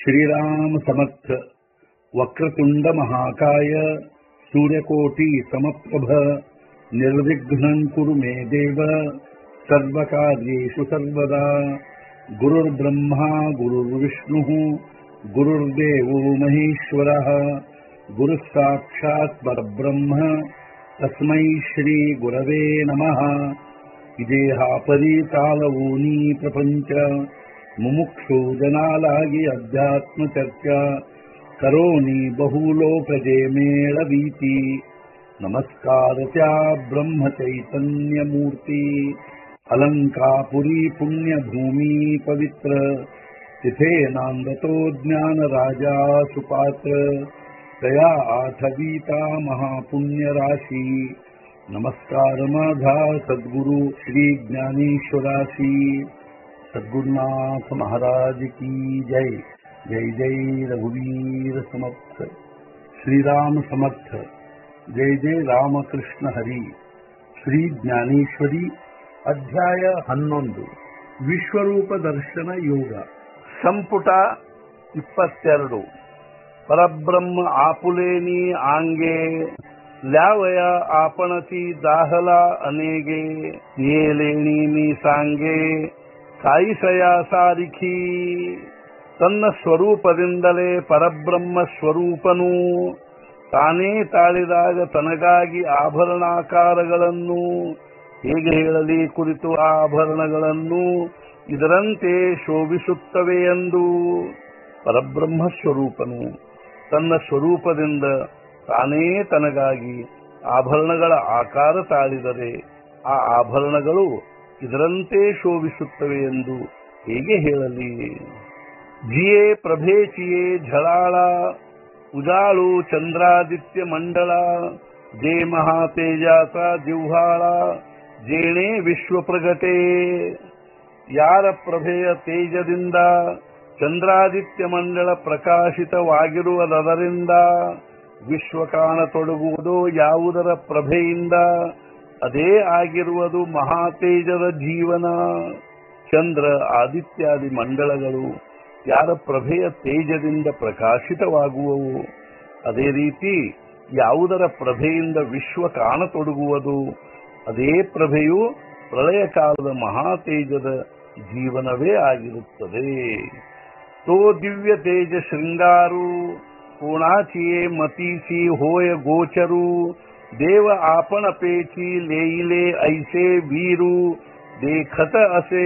श्रीराम समर्थ वक्रतुण्ड महाकाय सूर्यकोटि समप्रभ निर्विघ्नम् कुरु मे देव सर्वकार्येषु सर्वदा गुरुर्ब्रह्मा गुरुर्विष्णुः गुरुर्देवो महेश्वरः गुरुः साक्षात् परब्रह्म तस्मै श्रीगुरवे नमः। इदेहापरीतालवूनी प्रपञ्च। मुमुक्षुजनालायि अध्यात्मचर्चा, करोमि बहुलोकजेमेळवीति नमस्कारत्या ब्रह्मचैतन्यमूर्ति, अलङ्कापुरी पुण्यभूमि पवित्र तिथे ज्ञान ज्ञानराजा सुपात्र तया आठवीता महापुण्यराशि। नमस्कारमाधा सद्गुरु श्रीज्ञानीश्वराशि सद्गुरुनाथ महाराज की जय जय जय रघुवीर समर्थ श्रीराम समर्थ जय जय ರಾಮಕೃಷ್ಣ ಹರಿ ಶ್ರೀ ಜ್ಞಾನೇಶ್ವರಿ ಅಧ್ಯಾಯ ಹನ್ನೊಂದು ವಿಶ್ವರೂಪ ದರ್ಶನ ಯೋಗ ಸಂಪುಟ ಇಪ್ಪತ್ತೆರಡು ಪರಬ್ರಹ್ಮ ಆಪುಲೇನಿ ಆಂಗೆ ಲ್ಯಾವಯ आपणची दाहला अनेगे येलेणी मी सांगे ಸಾಯಿಸಯ ಸಾರಿಖಿ ತನ್ನ ಸ್ವರೂಪದಿಂದಲೇ ಪರಬ್ರಹ್ಮ ಸ್ವರೂಪನು. ತಾನೇ ತಾಳಿದಾಗ ತನಗಾಗಿ ಆಭರಣಾಕಾರಗಳನ್ನು. ಹೇಗೆ ಹೇಳಲಿ ಕುರಿತು ಆಭರಣಗಳನ್ನು ಇದರಂತೆ ಶೋಭಿಸುತ್ತವೆ ಎಂದು. ಪರಬ್ರಹ್ಮ ಸ್ವರೂಪನು. ತನ್ನ ಸ್ವರೂಪದಿಂದ ತಾನೇ ತನಗಾಗಿ ಆಭರಣಗಳ ಆಕಾರ ತಾಳಿದರೆ ಆ ಆಭರಣಗಳು ಇದರಂತೆ ಶೋಭಿಸುತ್ತವೆ ಎಂದು ಹೇಗೆ ಹೇಳಲಿ? ಜಿಯೇ ಪ್ರಭೇಚಿಯೇ ಝಳಾಳ, ಉಜಾಳು ಚಂದ್ರಾದಿತ್ಯ ಮಂಡಳ, ಜೇ ಮಹಾತೇಜಾತ ಜಿಹ್ವಾಳ ಜೇಣೆ ವಿಶ್ವ ಪ್ರಗಟೆ ಯಾರ ಪ್ರಭೆಯ ತೇಜದಿಂದ ಚಂದ್ರಾದಿತ್ಯ ಮಂಡಳ ಪ್ರಕಾಶಿತವಾಗಿರುವುದರಿಂದ ವಿಶ್ವ ಕಾಣತೊಡಗುವುದು ಯಾವುದರ ಪ್ರಭೆಯಿಂದ ಅದೇ ಆಗಿರುವುದು ಮಹಾತೇಜದ ಜೀವನ. ಚಂದ್ರ, ಆದಿತ್ಯಾದಿ ಮಂಡಳಗಳು ಯಾರ ಪ್ರಭೆಯ ತೇಜದಿಂದ ಪ್ರಕಾಶಿತವಾಗುವವು? ಅದೇ ರೀತಿ ಯಾವುದರ ಪ್ರಭೆಯಿಂದ ವಿಶ್ವ ಕಾಣತೊಡಗುವುದು? ಅದೇ ಪ್ರಭೆಯು ಪ್ರಳಯ ಕಾಲದ ಮಹಾತೇಜದ ಜೀವನವೇ ಆಗಿರುತ್ತದೆ. ತೋ ದಿವ್ಯ ತೇಜ ಶೃಂಗಾರು ಕೋಣಾಚಿಯೇ ಮತೀಸಿ ಹೋಯ ಗೋಚರು देव आपण पेची लेईले ऐसे वीरू ದೇಖತ ಅಸೆ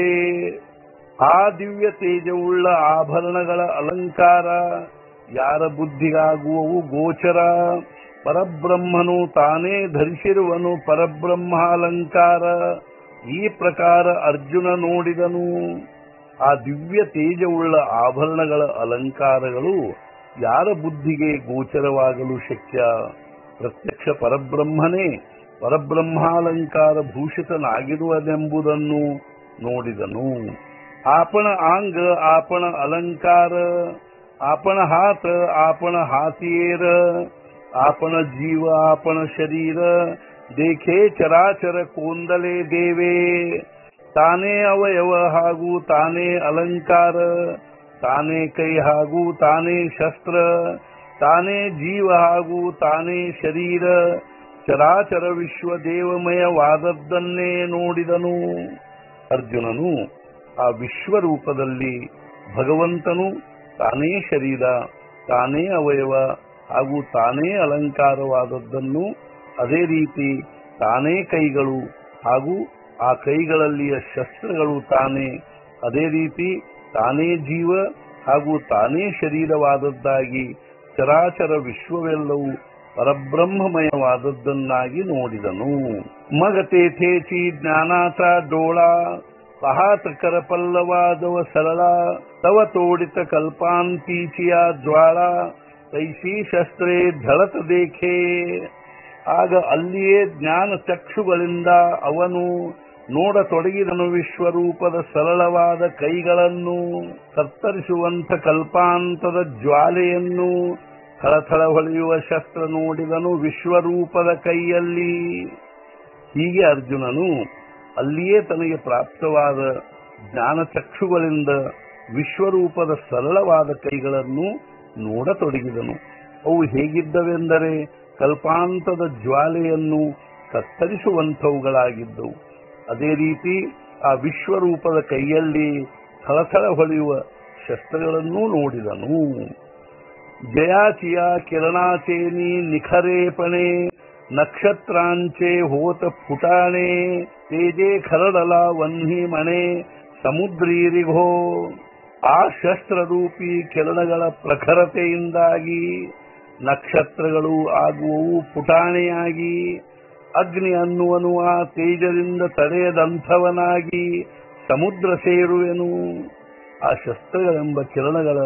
ಆ ದಿವ್ಯ ತೇಜವುಳ್ಳ ಆಭರಣಗಳ ಅಲಂಕಾರ ಯಾರ ಬುದ್ಧಿಗಾಗುವವು ಗೋಚರ ಪರಬ್ರಹ್ಮನು ತಾನೇ ಧರಿಸಿರುವನು ಪರಬ್ರಹ್ಮಾಲಂಕಾರ ಈ ಪ್ರಕಾರ ಅರ್ಜುನ ನೋಡಿದನು ಆ ದಿವ್ಯ ತೇಜವುಳ್ಳ ಆಭರಣಗಳ ಅಲಂಕಾರಗಳು ಯಾರ ಬುದ್ಧಿಗೆ ಗೋಚರವಾಗಲು ಶಕ್ಯ ಪ್ರತ್ಯಕ್ಷ ಪರಬ್ರಹ್ಮನೇ ಪರಬ್ರಹ್ಮಾಲಂಕಾರ ಭೂಷಿತನಾಗಿರುವುದೆಂಬುದನ್ನು ನೋಡಿದನು. ಆಪಣ ಆಂಗ, ಆಪಣ ಅಲಂಕಾರ, ಆಪಣ ಹಾತ, ಆಪಣ ಹಾತಿಯೇರ ಆಪಣ ಜೀವ, ಆಪಣ ಶರೀರ, ದೇಖೆ ಚರಾಚರ ಕೋಂದಲೆ ದೇವೆ. ತಾನೇ ಅವಯವ ಹಾಗೂ ತಾನೇ ಅಲಂಕಾರ, ತಾನೇ ಕೈ ಹಾಗೂ ತಾನೇ ಶಸ್ತ್ರ ತಾನೇ ಜೀವ ಹಾಗೂ ತಾನೇ ಶರೀರ, ಚರಾಚರ ವಿಶ್ವ ದೇವಮಯವಾದದ್ದನ್ನೇ ನೋಡಿದನು. ಅರ್ಜುನನು ಆ ವಿಶ್ವರೂಪದಲ್ಲಿ ಭಗವಂತನು ತಾನೇ ಶರೀರ, ತಾನೇ ಅವಯವ ಹಾಗೂ ತಾನೇ ಅಲಂಕಾರವಾದದ್ದನ್ನು ಅದೇ ರೀತಿ ತಾನೇ ಕೈಗಳು ಹಾಗೂ ಆ ಕೈಗಳಲ್ಲಿಯ ಶಸ್ತ್ರಗಳು ತಾನೇ, ಅದೇ ರೀತಿ ತಾನೇ ಜೀವ ಹಾಗೂ ತಾನೇ ಶರೀರವಾದದ್ದಾಗಿ ಚರಾಚರ ವಿಶ್ವವೆಲ್ಲವೂ ಪರಬ್ರಹ್ಮಮಯವಾದದ್ದನ್ನಾಗಿ ನೋಡಿದನು. ಮಗತೇಥೇಚಿ ಜ್ಞಾನಾಥ ಡೋಳ, ಸಹಾತಕರ ಕರಪಲ್ಲವಾದವ ಸರಳ, ತವ ತೋಡಿತ ಕಲ್ಪಾಂತೀಚಿಯ ಜ್ವಾಳ, ತೈಸಿ ಶಸ್ತ್ರೇ ಧಳತ ದೇಖೆ. ಆಗ ಅಲ್ಲಿಯೇ ಜ್ಞಾನ ಚಕ್ಷುಗಳಿಂದ ಅವನು ನೋಡತೊಡಗಿದನು ವಿಶ್ವರೂಪದ ಸರಳವಾದ ಕೈಗಳನ್ನು ಕತ್ತರಿಸುವಂಥ ಕಲ್ಪಾಂತದ ಜ್ವಾಲೆಯನ್ನು, ಥಳಥಳ ಹೊಳೆಯುವ ಶಸ್ತ್ರ ನೋಡಿದನು ವಿಶ್ವರೂಪದ ಕೈಯಲ್ಲಿ. ಹೀಗೆ ಅರ್ಜುನನು ಅಲ್ಲಿಯೇ ತನಗೆ ಪ್ರಾಪ್ತವಾದ ಜ್ಞಾನಚಕ್ಷುಗಳಿಂದ ವಿಶ್ವರೂಪದ ಸರಳವಾದ ಕೈಗಳನ್ನು ನೋಡತೊಡಗಿದನು ಅವು ಹೇಗಿದ್ದವೆಂದರೆ ಕಲ್ಪಾಂತದ ಜ್ವಾಲೆಯನ್ನು ಕತ್ತರಿಸುವಂಥವುಗಳಾಗಿದ್ದವು ಅದೇ ರೀತಿ ಆ ವಿಶ್ವರೂಪದ ಕೈಯಲ್ಲಿ ಥಳಥಳ ಹೊಳೆಯುವ ಶಸ್ತ್ರಗಳನ್ನೂ ನೋಡಿದನು. ಜಯಾಚಿಯ ಕಿರಣಾಚೇನಿ ನಿಖರೇಪಣೆ ನಕ್ಷತ್ರಾಂಚೆ ಹೋತ ಪುಟಾಣೆ, ತೇಜೆ ಖರಡಲ ವನ್ಹಿ ಮಣೆ ಸಮುದ್ರೀರಿಗೋ ಆ ಶಸ್ತ್ರರೂಪಿ ಕಿರಣಗಳ ಪ್ರಖರತೆಯಿಂದಾಗಿ ನಕ್ಷತ್ರಗಳು ಆಗುವವು ಪುಟಾಣೆಯಾಗಿ ಅಗ್ನಿ ಅನ್ನುವನು ಆ ತೇಜದಿಂದ ತಡೆಯದಂಥವನಾಗಿ ಸಮುದ್ರ ಸೇರುವೆನು. ಆ ಶಸ್ತ್ರಗಳೆಂಬ ಕಿರಣಗಳ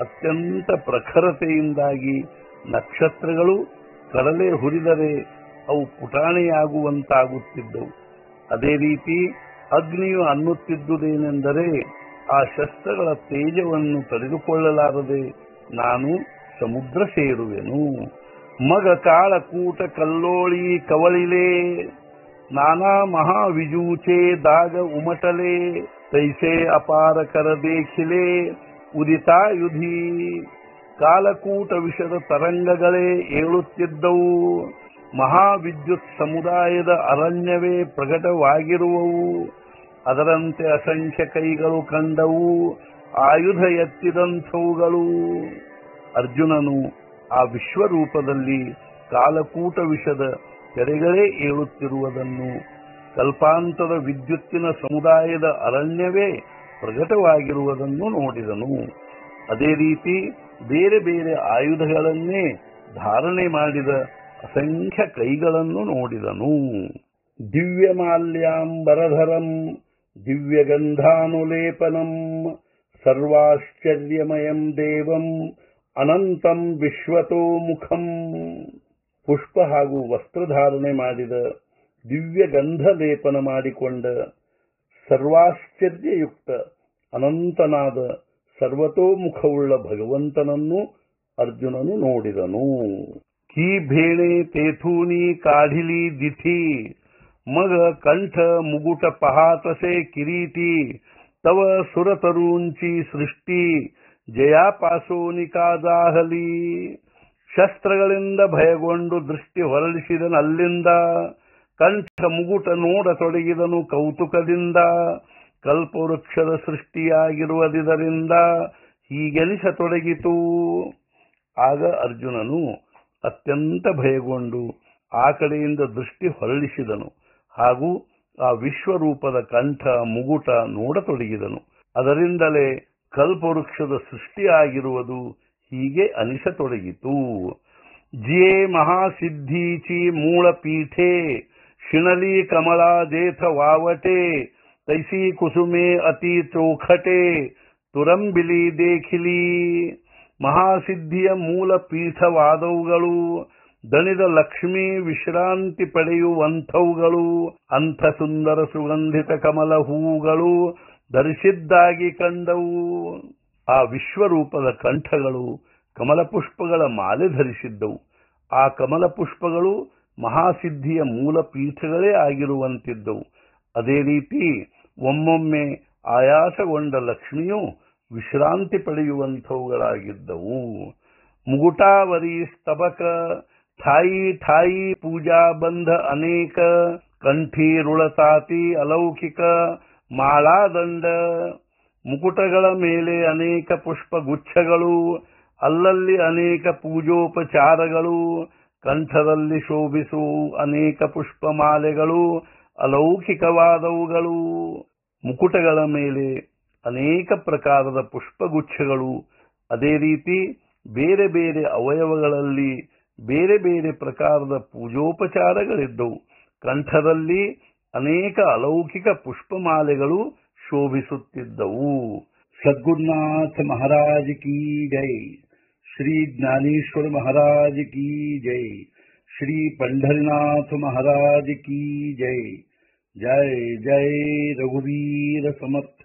ಅತ್ಯಂತ ಪ್ರಖರತೆಯಿಂದಾಗಿ ನಕ್ಷತ್ರಗಳು ಕಡಲೆ ಹುರಿದರೆ ಅವು ಪುಟಾಣೆಯಾಗುವಂತಾಗುತ್ತಿದ್ದವು. ಅದೇ ರೀತಿ ಅಗ್ನಿಯು ಅನ್ನುತ್ತಿದ್ದುದೇನೆಂದರೆ ಆ ಶಸ್ತ್ರಗಳ ತೇಜವನ್ನು ತಡೆದುಕೊಳ್ಳಲಾರದೆ ನಾನು ಸಮುದ್ರ ಸೇರುವೆನು. ಮಗ ಕಾಳಕೂಟ ಕಲ್ಲೋಳಿ ಕವಳಿಲೆ, ನಾನಾ ಮಹಾವಿಜೂಚೆ ದಾಗ ಉಮಟಲೆ, ತೈಸೆ ಅಪಾರ ಕರ ಉದಿತಾಯುಧಿ. ಕಾಲಕೂಟ ವಿಷದ ತರಂಗಗಳೇ ಏಳುತ್ತಿದ್ದವು, ಮಹಾವಿದ್ಯುತ್ ಸಮುದಾಯದ ಅರಣ್ಯವೇ ಪ್ರಕಟವಾಗಿರುವವು. ಅದರಂತೆ ಅಸಂಖ್ಯ ಕೈಗಳು ಕಂಡವು, ಆಯುಧ ಎತ್ತಿದಂಥವುಗಳು. ಅರ್ಜುನನು ಆ ವಿಶ್ವರೂಪದಲ್ಲಿ ಕಾಲಕೂಟ ವಿಷದ ಕೆರೆಗಳೇ ಏಳುತ್ತಿರುವುದನ್ನು ಕಲ್ಪಾಂತದ ವಿದ್ಯುತ್ತಿನ ಸಮುದಾಯದ ಅರಣ್ಯವೇ ಪ್ರಕಟವಾಗಿರುವುದನ್ನು ನೋಡಿದನು. ಅದೇ ರೀತಿ ಬೇರೆ ಬೇರೆ ಆಯುಧಗಳನ್ನೇ ಧಾರಣೆ ಮಾಡಿದ ಅಸಂಖ್ಯ ಕೈಗಳನ್ನು ನೋಡಿದನು. ದಿವ್ಯಮಾಲ್ಯಾಂಬರಧರಂ, ದಿವ್ಯಗಂಧಾನುಲೇಪನಂ, ಸರ್ವಾಶ್ಚರ್ಯಮಯಂ ದೇವಂ ಅನಂತಂ ವಿಶ್ವತೋ ಮುಖಂ. ಪುಷ್ಪ ಹಾಗೂ ವಸ್ತ್ರಧಾರಣೆ ಮಾಡಿದ ದಿವ್ಯ ಗಂಧ ಲೇಪನ ಮಾಡಿಕೊಂಡ ಸರ್ವಾಶ್ಚರ್ಯಯುಕ್ತ ಅನಂತನಾದ ಸರ್ವತೋಮುಖವುಳ್ಳ ಭಗವಂತನನ್ನು ಅರ್ಜುನನು ನೋಡಿದನು. ಕೀ ಭೇಣೆ ತೇಥೂನಿ ಕಾಢಿಲಿ ದಿಥಿ. ಮಗ ಕಂಠ ಮುಗುಟ ಪಹಾತಸೆ ಕಿರೀಟಿ. ತವ ಸುರತರೂಂಚಿ ಸೃಷ್ಟಿ. ಜಯಾಪಾಸೋನಿಕಾದಾಹಲಿ ಶಸ್ತ್ರಗಳಿಂದ ಭಯಗೊಂಡು ದೃಷ್ಟಿ ಹೊರಳಿಸಿದನು ಅಲ್ಲಿಂದ. ಕಂಠ ಮುಗುಟ ನೋಡತೊಡಗಿದನು ಕೌತುಕದಿಂದ. ಕಲ್ಪವೃಕ್ಷದ ಸೃಷ್ಟಿಯಾಗಿರುವುದರಿಂದ ಹೀಗೆನಿಸತೊಡಗಿತು ಆಗ ಅರ್ಜುನನು ಅತ್ಯಂತ ಭಯಗೊಂಡು ಆ ಕಡೆಯಿಂದ ದೃಷ್ಟಿ ಹೊರಳಿಸಿದನು ಹಾಗೂ ಆ ವಿಶ್ವರೂಪದ ಕಂಠ ಮುಗುಟ ನೋಡತೊಡಗಿದನು ಅದರಿಂದಲೇ ಕಲ್ಪವೃಕ್ಷದ ಸೃಷ್ಟಿಯಾಗಿರುವುದು ಹೀಗೆ ಅನಿಸತೊಡಗಿತು. ಜಿಯೇ ಮಹಾಸಿದ್ಧೀಚಿ ಮೂಳ ಪೀಠೆ ಶಿಣಲಿ ಕಮಲಾದೇಥ ವಾವಟೆ, ತೈಸಿ ಕುಸುಮೆ ಅತಿ ಚೋಖಟೆ, ತುರಂಬಿಲಿ ದೇಖಿಲಿ. ಮಹಾಸಿದ್ಧಿಯ ಮೂಲ ಪೀಠವಾದವುಗಳು ದಣಿದ ಲಕ್ಷ್ಮೀ ವಿಶ್ರಾಂತಿ ಪಡೆಯುವಂಥವುಗಳು, ಅಂಥ ಸುಂದರ ಸುಗಂಧಿತ ಕಮಲ ಹೂವುಗಳು ಧರಿಸಿದ್ದಾಗಿ ಕಂಡವು. ಆ ವಿಶ್ವರೂಪದ ಕಂಠಗಳು ಕಮಲ ಪುಷ್ಪಗಳ ಮಾಲೆ ಧರಿಸಿದ್ದವು. ಆ ಕಮಲ ಪುಷ್ಪಗಳು ಮಹಾಸಿದ್ಧಿಯ ಮೂಲ ಪೀಠಗಳೇ ಆಗಿರುವಂತಿದ್ದವು. ಅದೇ ರೀತಿ ಒಮ್ಮೊಮ್ಮೆ ಆಯಾಸಗೊಂಡ ಲಕ್ಷ್ಮಿಯು ವಿಶ್ರಾಂತಿ ಪಡೆಯುವಂಥವುಗಳಾಗಿದ್ದವು. ಮುಗುಟಾವರಿ ಸ್ತಬಕ ಠಾಯಿ ಠಾಯಿ ಪೂಜಾ ಬಂಧ ಅನೇಕ ಕಂಠೀರುಳತಾತಿ ಅಲೌಕಿಕ ಮಾಳಾದಂಡ ಮುಕುಟಗಳ ಮೇಲೆ ಅನೇಕ ಪುಷ್ಪ ಗುಚ್ಛಗಳು ಅಲ್ಲಲ್ಲಿ ಅನೇಕ ಪೂಜೋಪಚಾರಗಳು, ಕಂಠದಲ್ಲಿ ಶೋಭಿಸು ಅನೇಕ ಪುಷ್ಪಮಾಲೆಗಳು, ಅಲೌಕಿಕವಾದವುಗಳು. ಮುಕುಟಗಳ ಮೇಲೆ ಅನೇಕ ಪ್ರಕಾರದ ಪುಷ್ಪಗುಚ್ಛಗಳು. ಅದೇ ರೀತಿ ಬೇರೆ ಬೇರೆ ಅವಯವಗಳಲ್ಲಿ ಬೇರೆ ಬೇರೆ ಪ್ರಕಾರದ ಪೂಜೋಪಚಾರಗಳಿದ್ದವು. ಕಂಠದಲ್ಲಿ ಅನೇಕ ಅಲೌಕಿಕ ಪುಷ್ಪಮಾಲೆಗಳು ಶೋಭಿಸುತ್ತಿದ್ದವು ಸದ್ಗುರುನಾಥ ಮಹಾರಾಜ್ ಕೀ ಜೈ ಶ್ರೀ ಜ್ಞಾನೇಶ್ವರ ಮಹಾರಾಜ್ ಕೀ ಜೈ ಶ್ರೀ ಪಂಢರಿನಾಥ ಮಹಾರಾಜ್ ಕೀ ಜೈ ಜೈ ಜೈ ರಘುವೀರ ಸಮರ್ಥ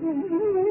Mm-hmm.